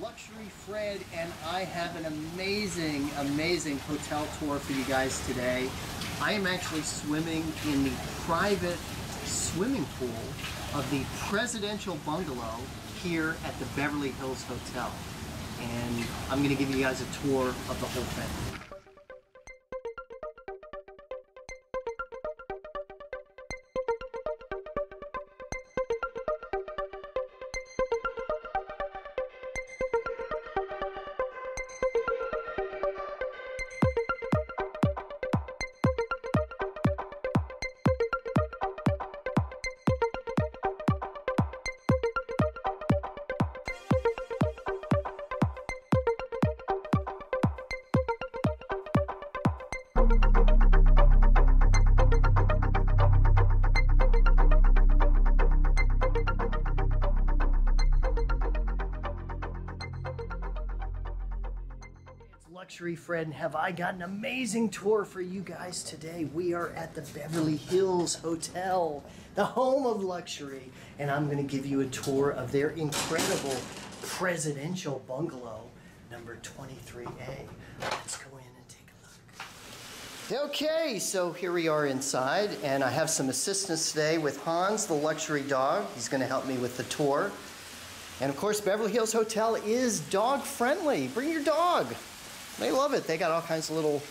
Luxury Fred and I have an amazing, amazing hotel tour for you guys today. I am actually swimming in the private swimming pool of the Presidential Bungalow here at the Beverly Hills Hotel. And I'm going to give you guys a tour of the whole thing. And have I got an amazing tour for you guys today. We are at the Beverly Hills Hotel, the home of luxury, and I'm going to give you a tour of their incredible presidential bungalow, number 23A. Let's go in and take a look. Okay, so here we are inside, and I have some assistance today with Hans, the luxury dog. He's going to help me with the tour. And of course, Beverly Hills Hotel is dog friendly. Bring your dog. They love it. They got all kinds of little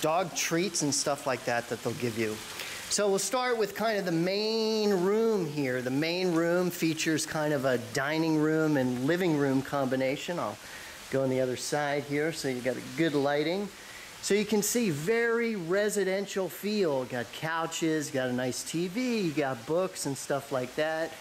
dog treats and stuff like that that they'll give you. So we'll start with kind of the main room here. The main room features kind of a dining room and living room combination. I'll go on the other side here so you got a good lighting. So you can see very residential feel. Got couches, got a nice TV, you got books and stuff like that.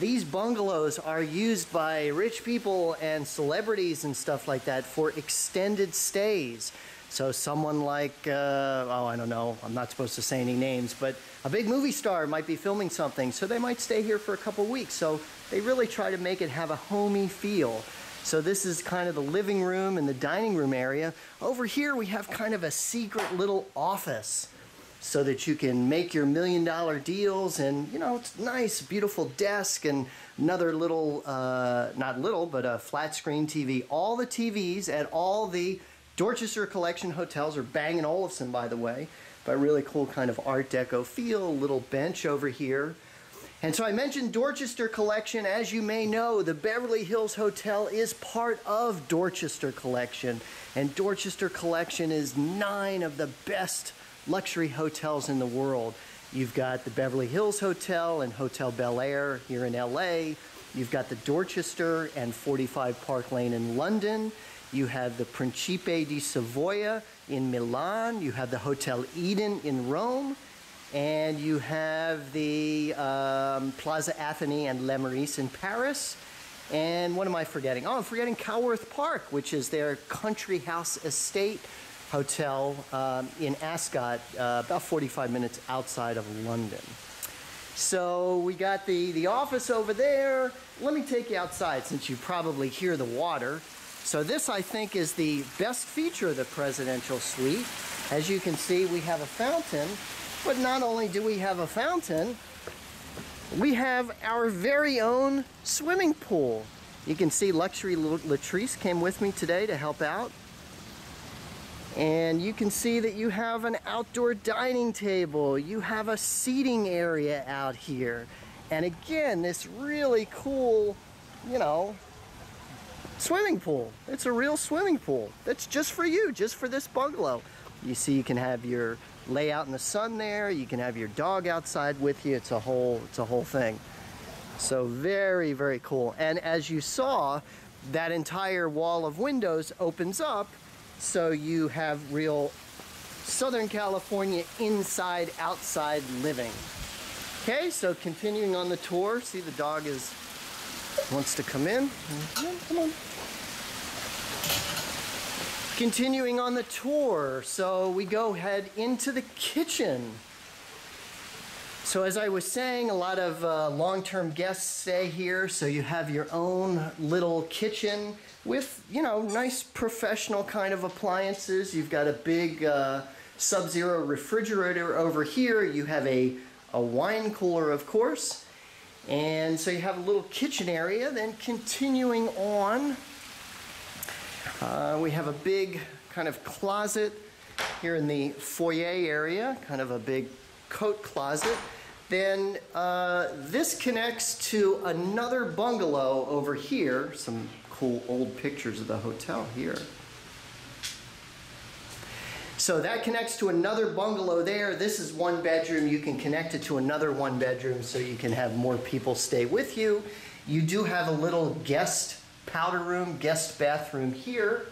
These bungalows are used by rich people and celebrities and stuff like that for extended stays. So someone like, uh, oh, I don't know, I'm not supposed to say any names, but a big movie star might be filming something, so they might stay here for a couple weeks. So they really try to make it have a homey feel. So this is kind of the living room and the dining room area. Over here we have kind of a secret little office so that you can make your million dollar deals and you know it's nice beautiful desk and another little uh, not little but a flat screen TV all the TVs at all the Dorchester Collection hotels are Bang & Olufsen by the way but really cool kind of art deco feel little bench over here and so I mentioned Dorchester Collection. As you may know, the Beverly Hills Hotel is part of Dorchester Collection. And Dorchester Collection is nine of the best luxury hotels in the world. You've got the Beverly Hills Hotel and Hotel Bel Air here in LA. You've got the Dorchester and 45 Park Lane in London. You have the Principe di Savoia in Milan. You have the Hotel Eden in Rome. And you have the um, Plaza Athénée and Le Meurice in Paris. And what am I forgetting? Oh, I'm forgetting Coworth Park, which is their country house estate hotel um, in Ascot, uh, about 45 minutes outside of London. So we got the, the office over there. Let me take you outside since you probably hear the water. So this, I think, is the best feature of the presidential suite. As you can see, we have a fountain, but not only do we have a fountain, we have our very own swimming pool. You can see Luxury Latrice came with me today to help out. And you can see that you have an outdoor dining table. You have a seating area out here. And again, this really cool, you know, swimming pool. It's a real swimming pool. That's just for you, just for this bungalow. You see you can have your lay out in the sun there. You can have your dog outside with you. It's a whole, it's a whole thing. So very, very cool. And as you saw, that entire wall of windows opens up so you have real Southern California inside outside living. Okay, so continuing on the tour, see the dog is wants to come in. Come on, come on. Continuing on the tour, so we go head into the kitchen. So as I was saying, a lot of uh, long-term guests stay here, so you have your own little kitchen with, you know, nice professional kind of appliances. You've got a big uh, Sub-Zero refrigerator over here. You have a, a wine cooler, of course. And so you have a little kitchen area. Then continuing on, uh, we have a big kind of closet here in the foyer area, kind of a big coat closet. Then uh, this connects to another bungalow over here. Some cool old pictures of the hotel here. So that connects to another bungalow there. This is one bedroom. You can connect it to another one bedroom so you can have more people stay with you. You do have a little guest powder room, guest bathroom here.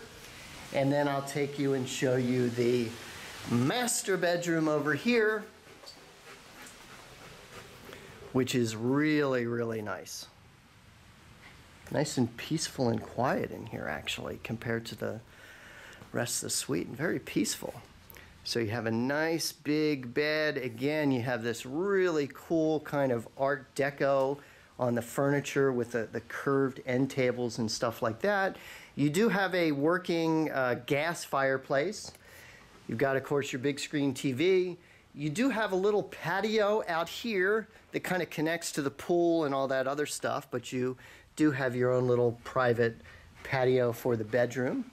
And then I'll take you and show you the master bedroom over here, which is really, really nice. Nice and peaceful and quiet in here, actually, compared to the rest of the suite and very peaceful. So you have a nice big bed. Again, you have this really cool kind of art deco on the furniture with the, the curved end tables and stuff like that. You do have a working uh, gas fireplace. You've got, of course, your big screen TV. You do have a little patio out here that kind of connects to the pool and all that other stuff, but you do have your own little private patio for the bedroom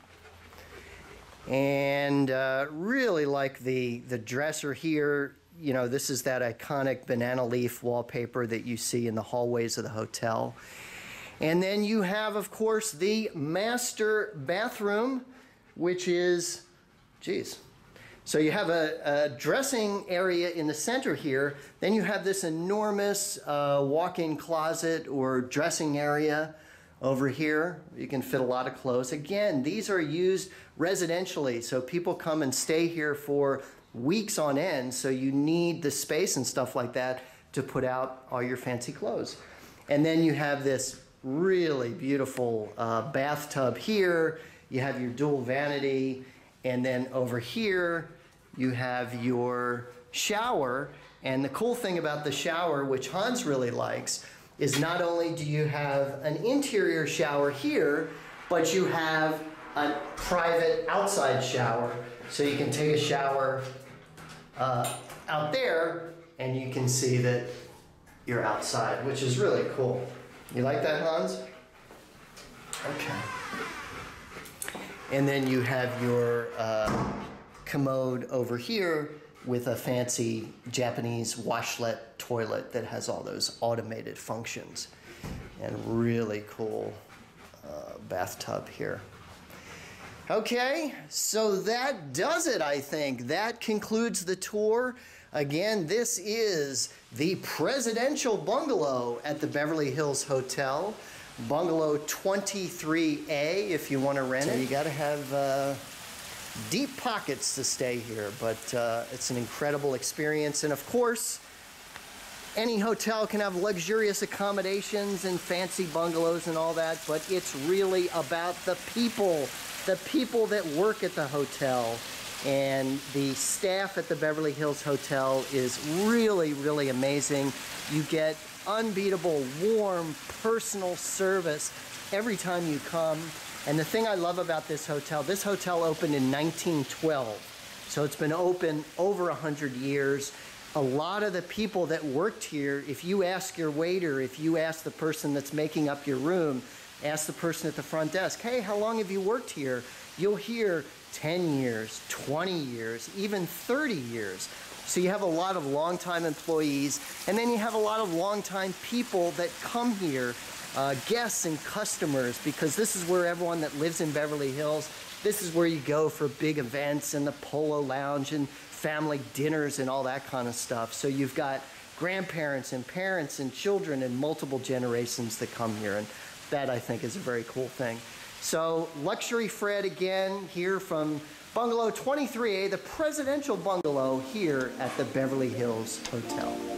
and uh, really like the the dresser here. You know, this is that iconic banana leaf wallpaper that you see in the hallways of the hotel. And then you have, of course, the master bathroom, which is, geez. So you have a, a dressing area in the center here. Then you have this enormous uh, walk-in closet or dressing area over here. You can fit a lot of clothes. Again, these are used residentially, so people come and stay here for weeks on end, so you need the space and stuff like that to put out all your fancy clothes. And then you have this really beautiful uh, bathtub here. You have your dual vanity, and then over here you have your shower. And the cool thing about the shower, which Hans really likes, is not only do you have an interior shower here, but you have a private outside shower. So you can take a shower uh, out there and you can see that you're outside, which is really cool. You like that, Hans? Okay. And then you have your uh, commode over here with a fancy Japanese washlet toilet that has all those automated functions. And really cool uh, bathtub here. Okay, so that does it, I think. That concludes the tour. Again, this is the presidential bungalow at the Beverly Hills Hotel. Bungalow 23A if you want to rent so it. You got to have uh, deep pockets to stay here, but uh, it's an incredible experience. And of course, any hotel can have luxurious accommodations and fancy bungalows and all that, but it's really about the people, the people that work at the hotel. And the staff at the Beverly Hills Hotel is really, really amazing. You get unbeatable, warm, personal service every time you come. And the thing I love about this hotel, this hotel opened in 1912. So it's been open over 100 years a lot of the people that worked here, if you ask your waiter, if you ask the person that's making up your room, ask the person at the front desk, hey, how long have you worked here? You'll hear 10 years, 20 years, even 30 years. So you have a lot of longtime employees, and then you have a lot of longtime people that come here, uh, guests and customers, because this is where everyone that lives in Beverly Hills, this is where you go for big events and the Polo Lounge and family dinners and all that kind of stuff. So you've got grandparents and parents and children and multiple generations that come here. And that I think is a very cool thing. So Luxury Fred again here from Bungalow 23A, the presidential bungalow here at the Beverly Hills Hotel.